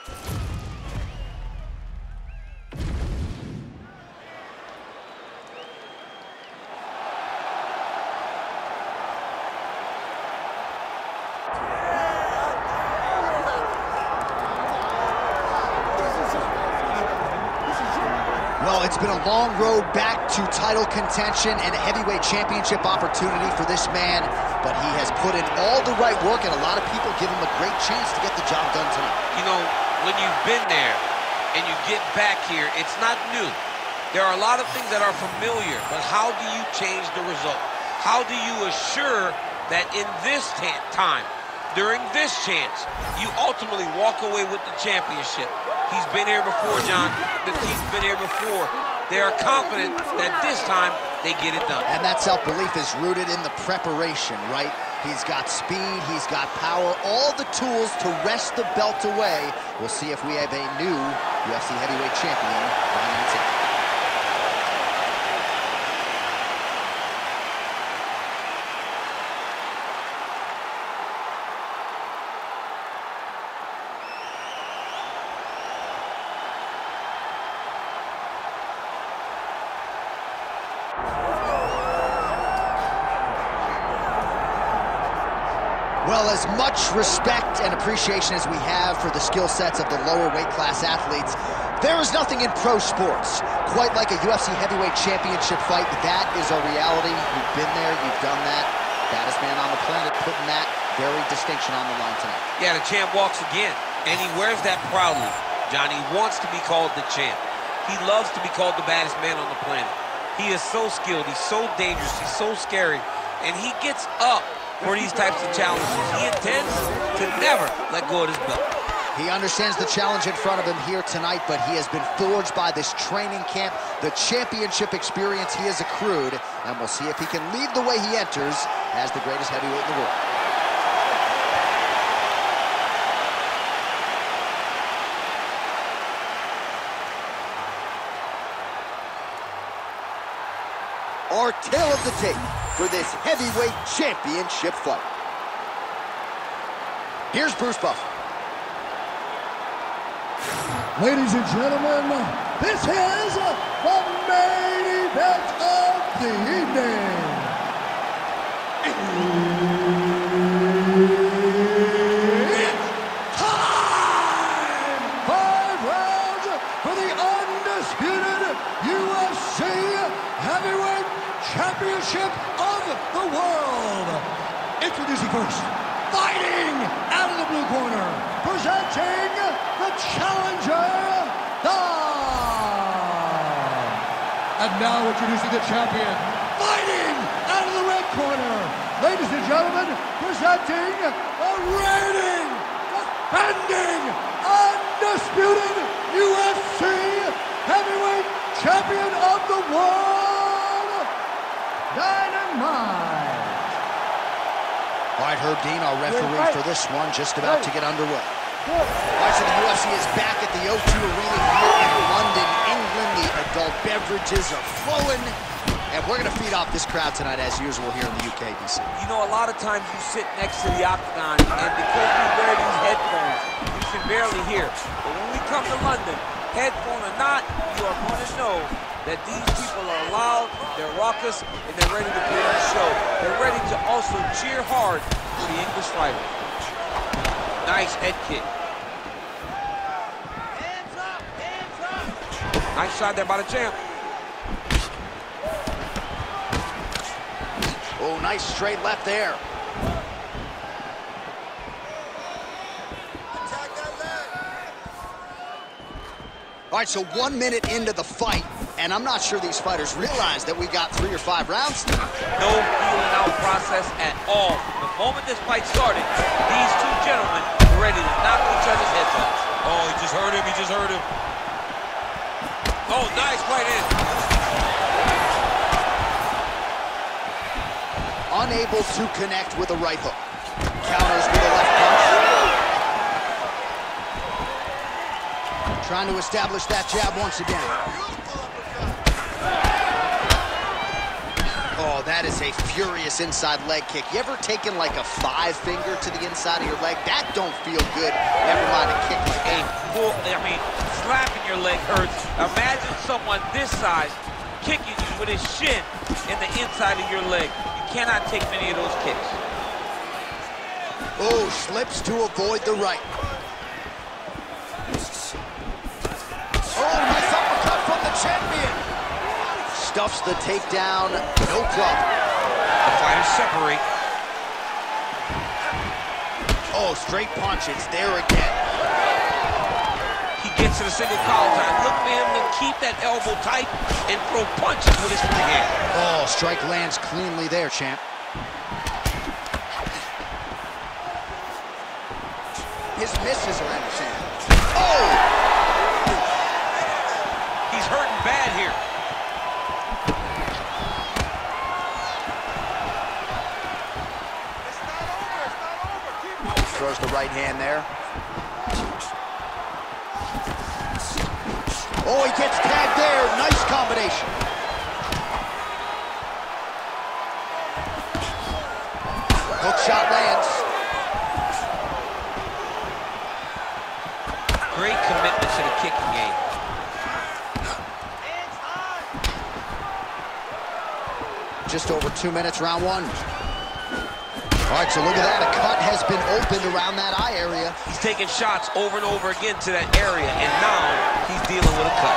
Well, it's been a long road back to title contention and a heavyweight championship opportunity for this man, but he has put in all the right work, and a lot of people give him a great chance to get the job done tonight. You know, when you've been there and you get back here, it's not new. There are a lot of things that are familiar, but how do you change the result? How do you assure that in this time, during this chance, you ultimately walk away with the championship? He's been here before, John. The team's been here before. They are confident that this time they get it done. And that self-belief is rooted in the preparation, right? He's got speed, he's got power, all the tools to wrest the belt away. We'll see if we have a new UFC heavyweight champion by next Well, as much respect and appreciation as we have for the skill sets of the lower weight class athletes, there is nothing in pro sports quite like a UFC heavyweight championship fight. That is a reality. You've been there, you've done that. Baddest man on the planet putting that very distinction on the line tonight. Yeah, the champ walks again, and he wears that proudly. Johnny wants to be called the champ. He loves to be called the baddest man on the planet. He is so skilled, he's so dangerous, he's so scary, and he gets up for these types of challenges. He intends to never let go of his belt. He understands the challenge in front of him here tonight, but he has been forged by this training camp, the championship experience he has accrued, and we'll see if he can lead the way he enters as the greatest heavyweight in the world. Our tale of the tape for this heavyweight championship fight. Here's Bruce Buffer. Ladies and gentlemen, this is the main event of the evening. It's time! Five rounds for the undisputed UFC Heavyweight Championship of the world. Introducing first, fighting out of the blue corner, presenting the challenger, Dom. And now introducing the champion, fighting out of the red corner, ladies and gentlemen, presenting the reigning, defending, undisputed UFC heavyweight champion of the world, Dynamite. All right, Herb Dean, our referee for this one, just about to get underway. All right, so the UFC is back at the O2 Arena here in London, England. The adult beverages are flowing. And we're going to feed off this crowd tonight, as usual, here in the UK, DC. You know, a lot of times you sit next to the octagon, and because we wear these headphones, you can barely hear. But when we come to London, headphone or not, you are going to know that these people are loud, they're raucous, and they're ready to put on a show. They're ready to also cheer hard for the English fighter. Nice head kick. Hands up, hands up. Nice shot there by the champ. Oh, nice straight left there. All right, so one minute into the fight, and I'm not sure these fighters realize that we got three or five rounds No feeling out process at all. The moment this fight started, these two gentlemen were ready to knock each other's heads off. Oh, he just hurt him, he just hurt him. Oh, nice right in. Unable to connect with a right hook. Counters with a left punch. Trying to establish that jab once again. Oh, that is a furious inside leg kick. You ever taken like a five finger to the inside of your leg? That don't feel good. Never mind a kick like that. pull, I mean, slapping your leg hurts. Imagine someone this size kicking you with his shin in the inside of your leg. You cannot take many of those kicks. Oh, slips to avoid the right. Oh, nice uppercut from the champion. Stuffs the takedown, no problem. The fighters separate. Oh, straight punch, it's there again. He gets to the single collar time. Look for him to keep that elbow tight and throw punches with his free hand. Oh, strike lands cleanly there, champ. His misses are entertaining. Oh! Throws the right hand there. Oh, he gets tagged there. Nice combination. Hook shot lands. Great commitment to the kicking game. Just over two minutes, round one. All right, so look at that. A cut has been opened around that eye area. He's taking shots over and over again to that area, and now he's dealing with a cut.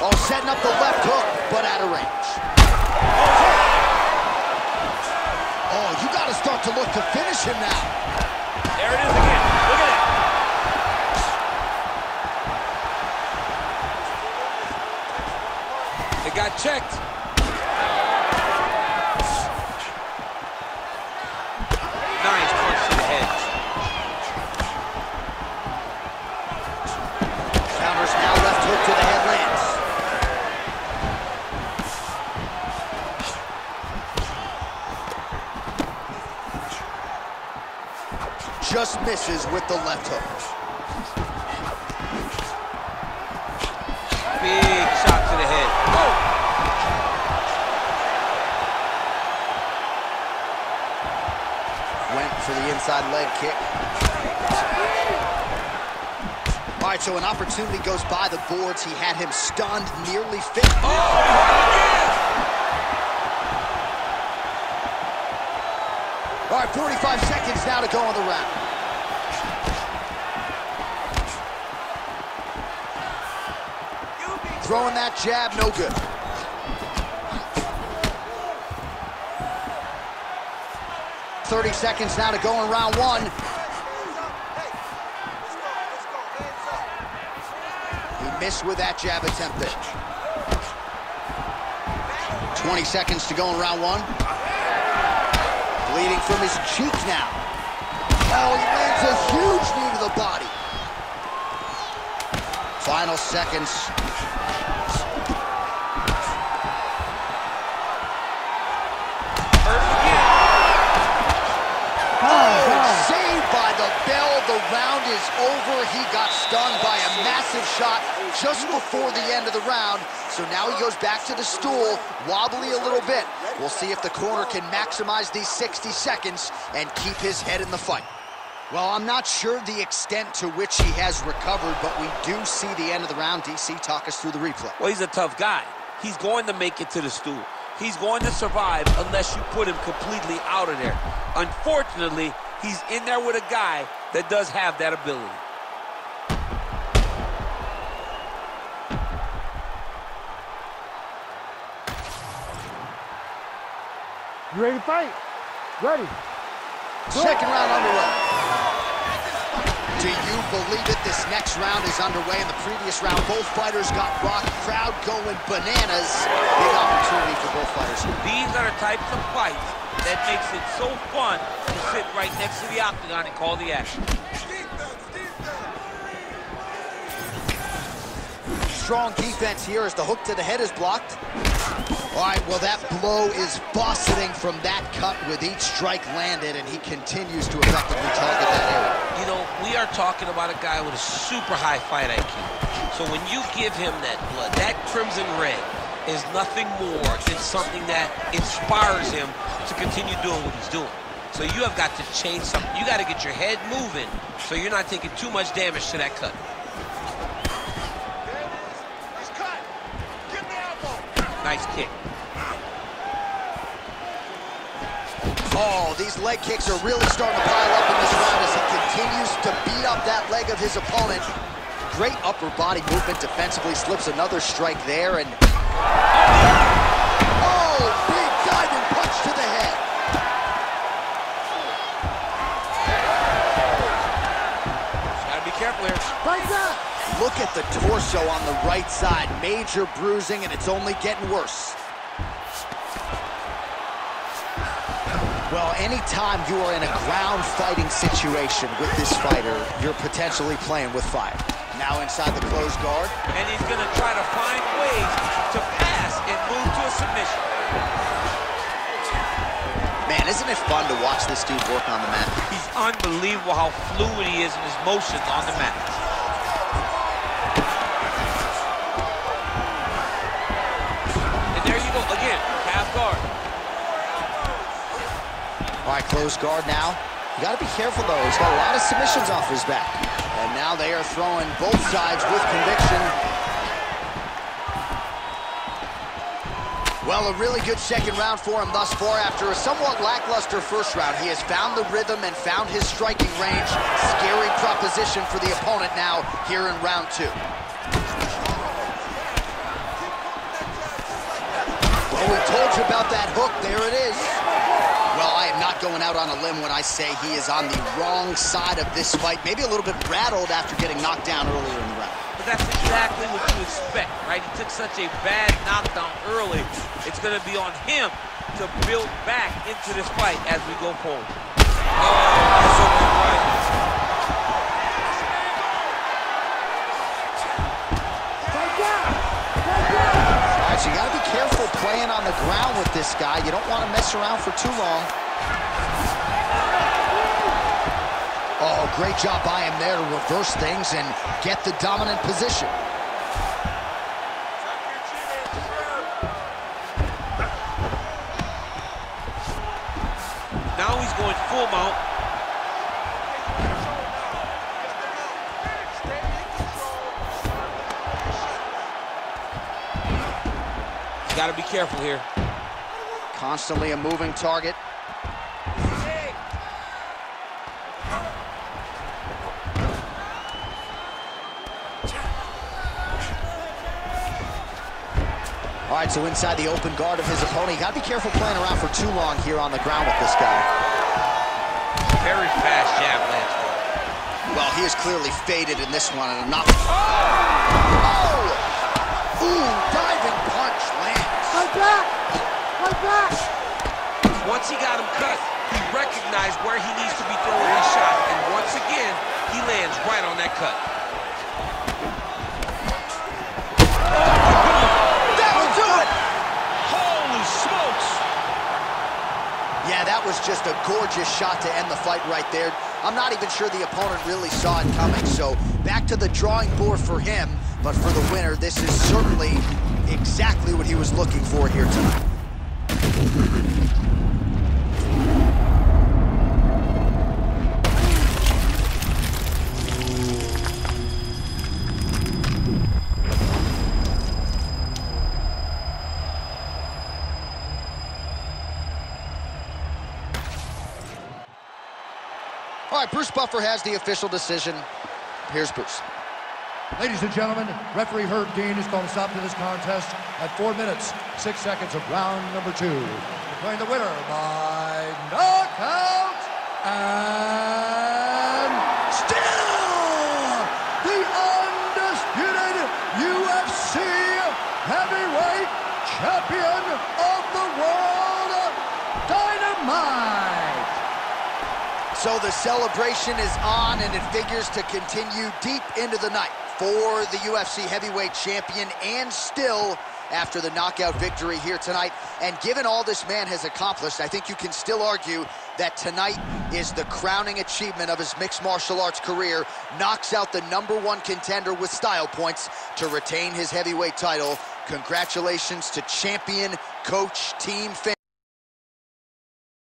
Oh, setting up the left hook, but out of range. Oh, you got to start to look to finish him now. There it is again. Look at that. It got checked. Just misses with the left hook. Big shot to the head. Oh! Went for the inside leg kick. All right, so an opportunity goes by the boards. He had him stunned, nearly fit. Oh, All right, 45 seconds now to go on the round. Throwing that jab, no good. Thirty seconds now to go in round one. He missed with that jab attempt there. 20 seconds to go in round one. Bleeding from his cheek now. Oh, he lands a huge knee to the body. Final seconds. Oh, saved by the bell. The round is over. He got stung by a massive shot just before the end of the round. So now he goes back to the stool, wobbly a little bit. We'll see if the corner can maximize these 60 seconds and keep his head in the fight. Well, I'm not sure the extent to which he has recovered, but we do see the end of the round. DC, talk us through the replay. Well, he's a tough guy. He's going to make it to the stool. He's going to survive unless you put him completely out of there. Unfortunately, he's in there with a guy that does have that ability. You ready to fight? Ready. Second round underway. Do you believe it? This next round is underway. In the previous round, both fighters got rocked. Crowd going bananas. Big opportunity for both fighters. These are the types of fights that makes it so fun to sit right next to the octagon and call the action. Strong defense here as the hook to the head is blocked. All right, well, that blow is busting from that cut with each strike landed, and he continues to effectively target that area. You know, we are talking about a guy with a super high fight IQ. So when you give him that blood, that crimson red is nothing more than something that inspires him to continue doing what he's doing. So you have got to change something. You got to get your head moving so you're not taking too much damage to that cut. Nice kick. Oh, these leg kicks are really starting to pile up in this round as he continues to beat up that leg of his opponent. Great upper body movement defensively, slips another strike there, and... Oh, big diving punch to the head. Gotta be careful here. Like that. Look at the torso on the right side. Major bruising, and it's only getting worse. Well, anytime you are in a ground fighting situation with this fighter, you're potentially playing with fire. Now inside the closed guard. And he's going to try to find ways to pass and move to a submission. Man, isn't it fun to watch this dude work on the mat? He's unbelievable how fluid he is in his motions on the mat. And there you go, again, half guard. All right, close guard now. You got to be careful, though. He's got a lot of submissions off his back. And now they are throwing both sides with conviction. Well, a really good second round for him thus far. After a somewhat lackluster first round, he has found the rhythm and found his striking range. Scary proposition for the opponent now here in round two. Well, we told you about that hook. There it is. Well, I am not going out on a limb when I say he is on the wrong side of this fight. Maybe a little bit rattled after getting knocked down earlier in the round. But that's exactly what you expect, right? He took such a bad knockdown early. It's going to be on him to build back into this fight as we go forward. Oh, that's so right. Like that. Like that. All right, so you got to be careful playing on the ground with this guy. You don't want to mess around for too long. Oh, great job by him there to reverse things and get the dominant position. Now he's going full mount. Got to be careful here. Constantly a moving target. Right, so inside the open guard of his opponent. You got to be careful playing around for too long here on the ground with this guy. Very fast jab lands for. Well, he is clearly faded in this one, and I'm not... Oh! oh! Ooh, diving punch lands. Like back! Like that. Once he got him cut, he recognized where he needs to be throwing his shot, and once again, he lands right on that cut. That'll do it! Holy smokes! Yeah, that was just a gorgeous shot to end the fight right there. I'm not even sure the opponent really saw it coming, so back to the drawing board for him. But for the winner, this is certainly exactly what he was looking for here tonight. Bruce Buffer has the official decision. Here's Bruce. Ladies and gentlemen, referee Herb Dean has called a stop to this contest at 4 minutes, 6 seconds of round number 2. Declaring the winner by knockout and still the undisputed UFC heavyweight champion of the world, Dynamite. The celebration is on, and it figures to continue deep into the night for the UFC heavyweight champion, and still after the knockout victory here tonight. And given all this man has accomplished, I think you can still argue that tonight is the crowning achievement of his mixed martial arts career. Knocks out the number one contender with style points to retain his heavyweight title. Congratulations to champion, coach, team, fan.